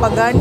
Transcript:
pagan